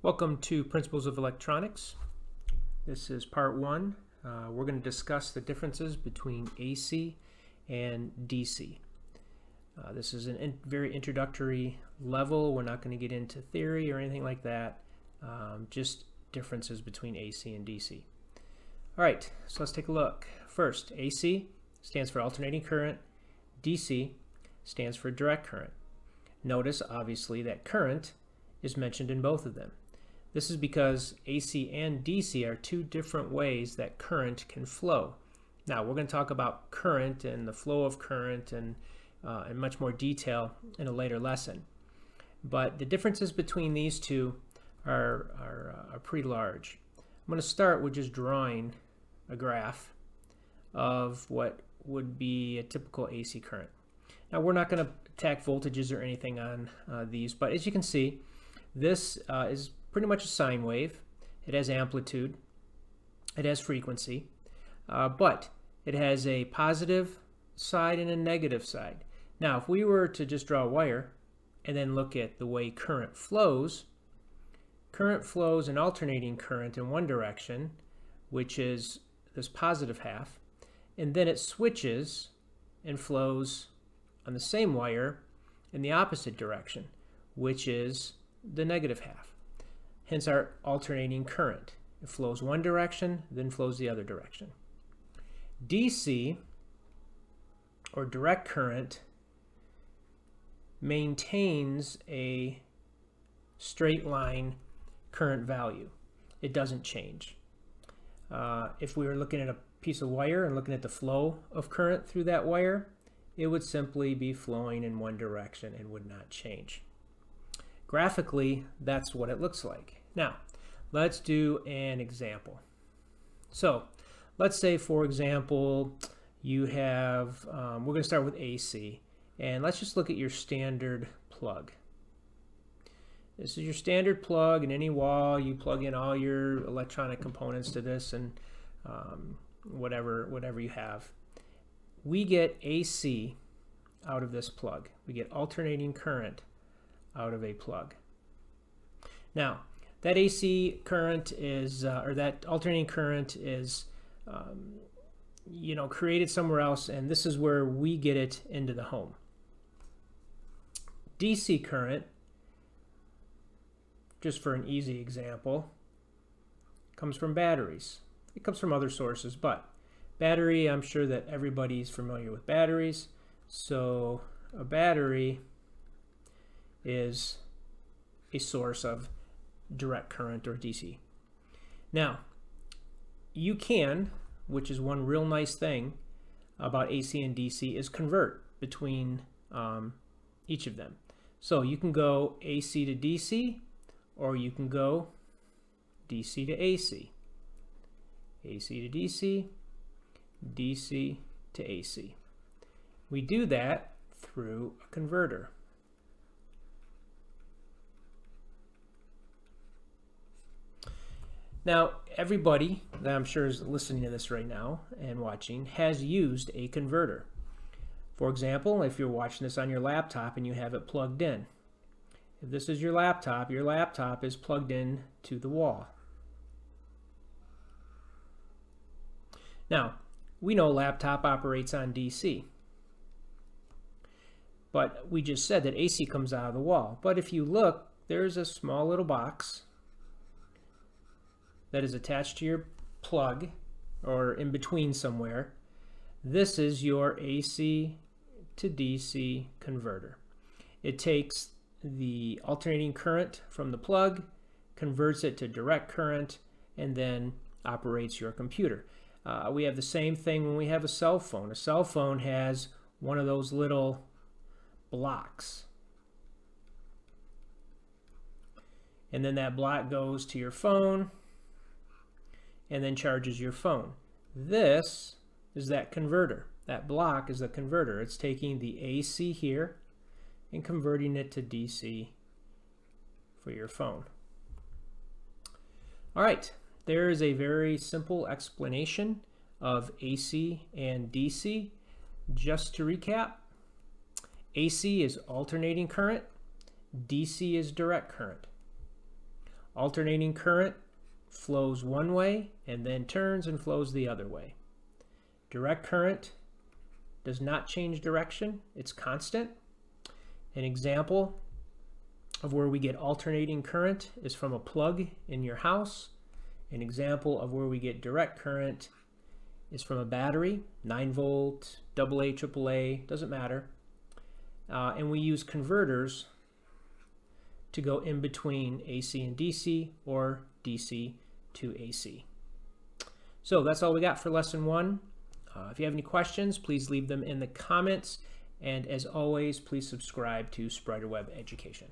Welcome to Principles of Electronics. This is part one. Uh, we're going to discuss the differences between AC and DC. Uh, this is a in very introductory level. We're not going to get into theory or anything like that. Um, just differences between AC and DC. All right, so let's take a look. First, AC stands for alternating current. DC stands for direct current. Notice, obviously, that current is mentioned in both of them. This is because AC and DC are two different ways that current can flow. Now, we're going to talk about current and the flow of current and uh, in much more detail in a later lesson. But the differences between these two are, are, uh, are pretty large. I'm going to start with just drawing a graph of what would be a typical AC current. Now, we're not going to attack voltages or anything on uh, these, but as you can see, this uh, is pretty much a sine wave. It has amplitude, it has frequency, uh, but it has a positive side and a negative side. Now, if we were to just draw a wire and then look at the way current flows, current flows an alternating current in one direction, which is this positive half, and then it switches and flows on the same wire in the opposite direction, which is the negative half hence our alternating current. It flows one direction, then flows the other direction. DC, or direct current, maintains a straight line current value. It doesn't change. Uh, if we were looking at a piece of wire and looking at the flow of current through that wire, it would simply be flowing in one direction and would not change. Graphically, that's what it looks like. Now, let's do an example. So, let's say, for example, you have, um, we're going to start with AC, and let's just look at your standard plug. This is your standard plug in any wall. You plug in all your electronic components to this and um, whatever, whatever you have. We get AC out of this plug. We get alternating current out of a plug. Now, that AC current is, uh, or that alternating current is, um, you know, created somewhere else, and this is where we get it into the home. DC current, just for an easy example, comes from batteries. It comes from other sources, but battery, I'm sure that everybody's familiar with batteries. So a battery is a source of direct current or DC. Now, you can, which is one real nice thing about AC and DC, is convert between um, each of them. So you can go AC to DC, or you can go DC to AC. AC to DC, DC to AC. We do that through a converter. Now, everybody that I'm sure is listening to this right now and watching has used a converter. For example, if you're watching this on your laptop and you have it plugged in. If this is your laptop, your laptop is plugged in to the wall. Now, we know laptop operates on DC. But we just said that AC comes out of the wall. But if you look, there's a small little box that is attached to your plug or in between somewhere. This is your AC to DC converter. It takes the alternating current from the plug, converts it to direct current, and then operates your computer. Uh, we have the same thing when we have a cell phone. A cell phone has one of those little blocks. And then that block goes to your phone, and then charges your phone. This is that converter. That block is the converter. It's taking the AC here and converting it to DC for your phone. All right, there is a very simple explanation of AC and DC. Just to recap, AC is alternating current, DC is direct current. Alternating current flows one way and then turns and flows the other way. Direct current does not change direction, it's constant. An example of where we get alternating current is from a plug in your house. An example of where we get direct current is from a battery, 9 volt, AA, AAA, doesn't matter. Uh, and we use converters to go in between AC and DC or DC to AC. So that's all we got for lesson one. Uh, if you have any questions, please leave them in the comments. And as always, please subscribe to Web Education.